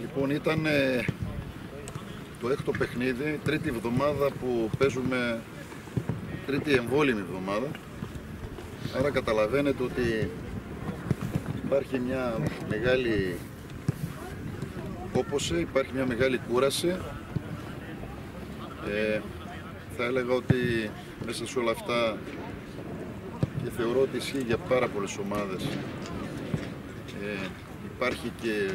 Λοιπόν, ήταν ε, το έκτο παιχνίδι, τρίτη εβδομάδα που παίζουμε, τρίτη εμβόλυμη εβδομάδα. Άρα καταλαβαίνετε ότι υπάρχει μια μεγάλη κόπωση, υπάρχει μια μεγάλη κούραση. Ε, θα έλεγα ότι μέσα σε όλα αυτά και θεωρώ ότι ισχύει για πάρα πολλές ομάδες. Ε, υπάρχει και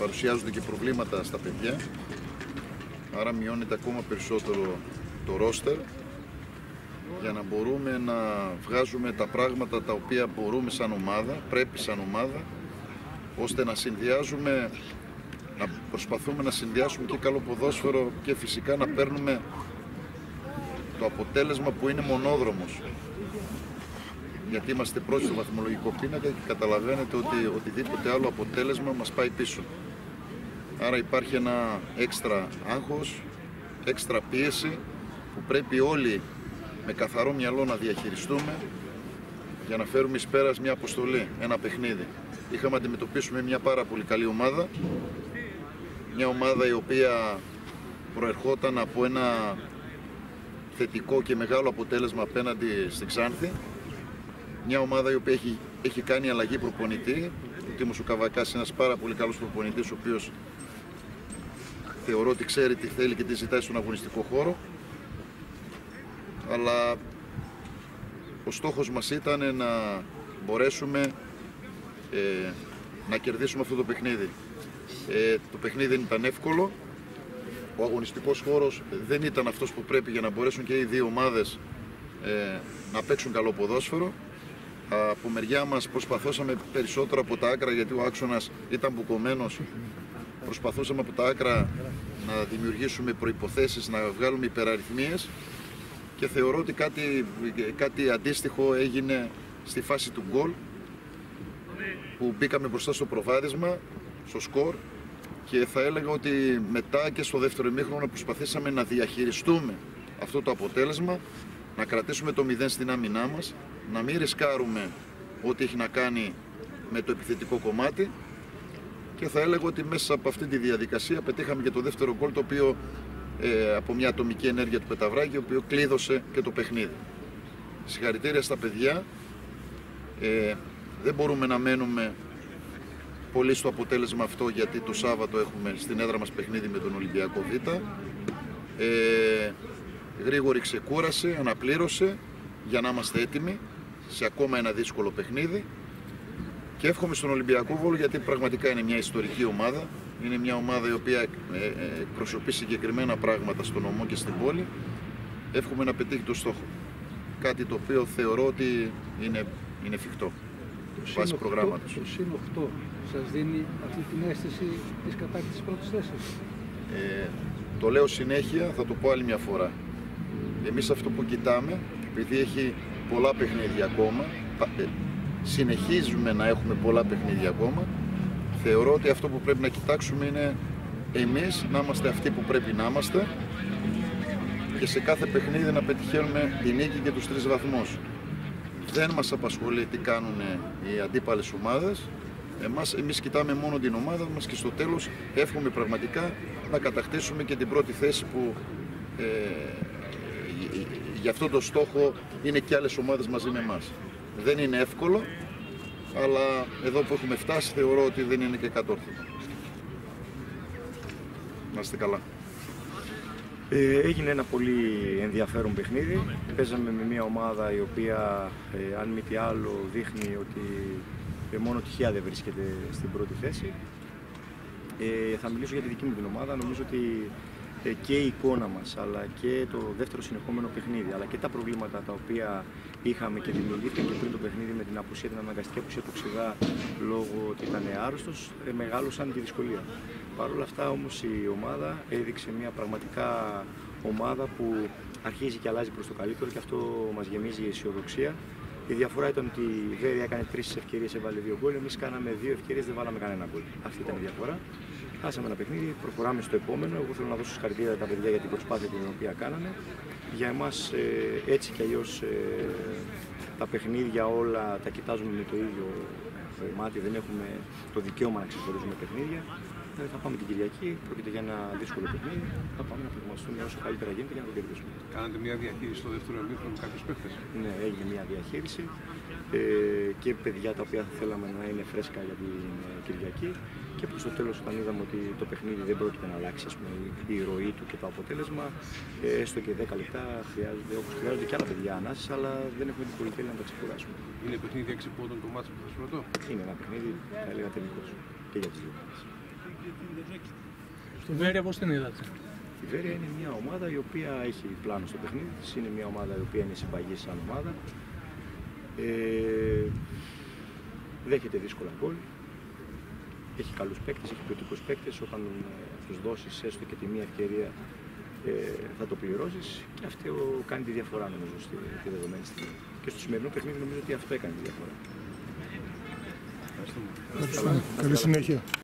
παρουσιάζονται και προβλήματα στα παιδιά άρα μειώνεται ακόμα περισσότερο το ρόστερ για να μπορούμε να βγάζουμε τα πράγματα τα οποία μπορούμε σαν ομάδα, πρέπει σαν ομάδα ώστε να συνδυάζουμε να προσπαθούμε να συνδυάσουμε και καλό ποδόσφαιρο και φυσικά να παίρνουμε το αποτέλεσμα που είναι μονόδρομος γιατί είμαστε πρώτοι στο βαθμολογικό πίνακα και καταλαβαίνετε ότι οτιδήποτε άλλο αποτέλεσμα μας πάει πίσω. Άρα υπάρχει ένα έξτρα άγχος, έξτρα πίεση που πρέπει όλοι με καθαρό μυαλό να διαχειριστούμε για να φέρουμε εις πέρας μια αποστολή, ένα παιχνίδι. Είχαμε αντιμετωπίσουμε μια πάρα πολύ καλή ομάδα, μια ομάδα η οποία προερχόταν από ένα θετικό και μεγάλο αποτέλεσμα απέναντι στην Ξάνθη. Μια ομάδα η οποία έχει, έχει κάνει αλλαγή προπονητή. Ο Τίμος ο Καβακάς είναι ένας πάρα πολύ καλός προπονητής, ο οποίος θεωρώ ότι ξέρει τι θέλει και τι ζητάει στον αγωνιστικό χώρο. Αλλά ο στόχος μας ήταν να μπορέσουμε ε, να κερδίσουμε αυτό το παιχνίδι. Ε, το παιχνίδι δεν ήταν εύκολο. Ο αγωνιστικός χώρος δεν ήταν αυτός που πρέπει για να μπορέσουν και οι δύο ομάδες ε, να παίξουν καλό ποδόσφαιρο. Από μεριά μας προσπαθούσαμε περισσότερο από τα άκρα γιατί ο άξονας ήταν μπουκωμένος προσπαθούσαμε από τα άκρα να δημιουργήσουμε προϋποθέσεις, να βγάλουμε υπεραριθμίες και θεωρώ ότι κάτι, κάτι αντίστοιχο έγινε στη φάση του γκολ που μπήκαμε μπροστά στο προβάδισμα, στο σκορ και θα έλεγα ότι μετά και στο δεύτερο ημίχρονο προσπαθήσαμε να διαχειριστούμε αυτό το αποτέλεσμα, να κρατήσουμε το μηδέν στην άμυνά μας, να μην ρισκάρουμε ό,τι έχει να κάνει με το επιθετικό κομμάτι και θα έλεγα ότι μέσα από αυτή τη διαδικασία πετύχαμε και το δεύτερο γκολ το οποίο ε, από μια ατομική ενέργεια του Πεταβράκη, ο οποίος κλείδωσε και το παιχνίδι. Συγχαρητήρια στα παιδιά. Ε, δεν μπορούμε να μένουμε πολύ στο αποτέλεσμα αυτό γιατί το Σάββατο έχουμε στην έδρα μας παιχνίδι με τον Ολυμπιακό Β. Ε, γρήγορη ξεκούρασε, αναπλήρωσε για να είμαστε έτοιμοι σε ακόμα ένα δύσκολο παιχνίδι και εύχομαι στον Ολυμπιακό Βόλο γιατί πραγματικά είναι μια ιστορική ομάδα. Είναι μια ομάδα η οποία ε, ε, εκπροσωπεί συγκεκριμένα πράγματα στον νομό και στην πόλη. Εύχομαι να πετύχει το στόχο. Κάτι το οποίο θεωρώ ότι είναι, είναι εφικτό. Το βάσει προγράμματος. Το ΣΥΝ 8 σας δίνει αυτή την αίσθηση της κατάκτησης πρώτης θέσης; Ε, το λέω συνέχεια, θα το πω άλλη μια φορά. Εμείς αυτό που κοιτάμε, επειδή έχει πολλά παιχνίδια ακόμα, ε, συνεχίζουμε να έχουμε πολλά παιχνίδια ακόμα. Θεωρώ ότι αυτό που πρέπει να κοιτάξουμε είναι εμείς να είμαστε αυτοί που πρέπει να είμαστε και σε κάθε παιχνίδι να πετυχαίνουμε την νίκη και τους τρεις βαθμούς. Δεν μας απασχολεί τι κάνουν οι αντίπαλες ομάδες. Εμάς, εμείς κοιτάμε μόνο την ομάδα μας και στο τέλος εύχομαι πραγματικά να κατακτήσουμε και την πρώτη θέση που ε, για αυτό το στόχο είναι και άλλες ομάδες μαζί με εμάς. Δεν είναι εύκολο, αλλά εδώ που έχουμε φτάσει θεωρώ ότι δεν είναι και κατόρθωτο. Να είστε καλά. Ε, έγινε ένα πολύ ενδιαφέρον παιχνίδι. Παίζαμε με μια ομάδα η οποία, ε, αν μη τι άλλο, δείχνει ότι ε, μόνο τυχαία δεν βρίσκεται στην πρώτη θέση. Ε, θα μιλήσω για τη δική μου την ομάδα. Νομίζω ότι ε, και η εικόνα μας, αλλά και το δεύτερο συνεχόμενο παιχνίδι, αλλά και τα προβλήματα τα οποία είχαμε και δημιουργήθηκαν και πριν το παιχνίδι με την απουσία, την αναγκαστική απουσία του Ξηγά λόγω ότι ήταν άρρωστος, ε, μεγάλωσαν τη δυσκολία. Παρ' όλα αυτά όμως η ομάδα έδειξε μια πραγματικά ομάδα που αρχίζει και αλλάζει προς το καλύτερο και αυτό μας γεμίζει η αισιοδοξία. Η διαφορά ήταν ότι η Βέρεια έκανε τρεις ευκαιρίες, έβαλε δύο γκολ. Εμείς κάναμε δύο ευκαιρίες, δεν βάλαμε κανένα γκολ. Αυτή ήταν η διαφορά. Χάσαμε ένα παιχνίδι, προχωράμε στο επόμενο. Εγώ θέλω να δώσω συγχαρητήρια τα παιδιά για την προσπάθεια την οποία κάνανε. Για εμάς ε, έτσι κι αλλιώς ε, τα παιχνίδια όλα τα κοιτάζουμε με το ίδιο γεμάτη, δεν έχουμε το δικαίωμα να ξεχωρίζουμε παιχνίδια. Ε, θα πάμε την Κυριακή, πρόκειται για ένα δύσκολο παιχνίδι. Θα πάμε να προετοιμαστούμε όσο καλύτερα γίνεται για να το κερδίσουμε. Κάνατε μια διαχείριση στο δεύτερο εμίχρονο με κάποιους παίχτε. Ναι, έγινε μια διαχείριση ε, και παιδιά τα οποία θα θέλαμε να είναι φρέσκα για την ε, Κυριακή και προς το τέλος όταν είδαμε ότι το παιχνίδι δεν πρόκειται να αλλάξει ας πούμε, η ροή του και το αποτέλεσμα ε, έστω και 10 λεπτά χρειάζονται, όπως χρειάζονται και άλλα παιδιά ανάσεις αλλά δεν έχουμε την πολυτέλεια να τα ξεκουράσουμε. Είναι παιχνίδι εξυπότων το μάτσο που θα σου ρωτώ. Είναι ένα παιχνίδι, θα έλεγα τελικός και για τις δύο ομάδες. Στη Βέρεια πώς την είδατε; Η Βέρεια είναι μια ομάδα η οποία έχει πλάνο στο παιχνίδι της, είναι μια ομάδα η οποία είναι συμπαγή σαν ομάδα. Ε, δέχεται δύσκολα γκολ. Έχει καλούς παίκτες, έχει ποιοτικούς παίκτες. Όταν ε, τους δώσεις έστω και τη μία ευκαιρία ε, θα το πληρώσεις και αυτό κάνει τη διαφορά νομίζω στη, τη δεδομένη στιγμή. Και στο σημερινό παιχνίδι νομίζω ότι αυτό έκανε τη διαφορά. Ευχαριστούμε. Καλή συνέχεια.